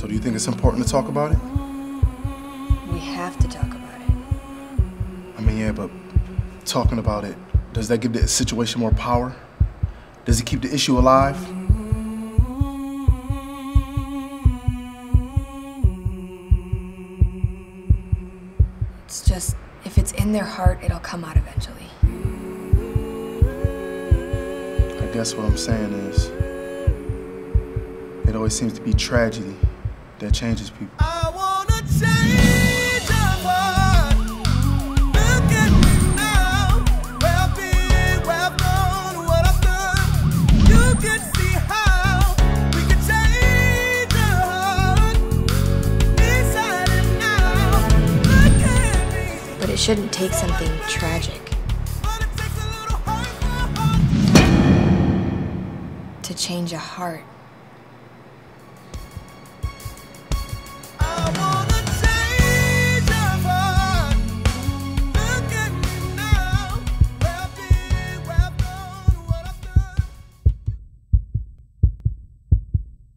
So do you think it's important to talk about it? We have to talk about it. I mean, yeah, but talking about it, does that give the situation more power? Does it keep the issue alive? It's just, if it's in their heart, it'll come out eventually. I guess what I'm saying is, it always seems to be tragedy that changes people. Shouldn't take something tragic to change a heart.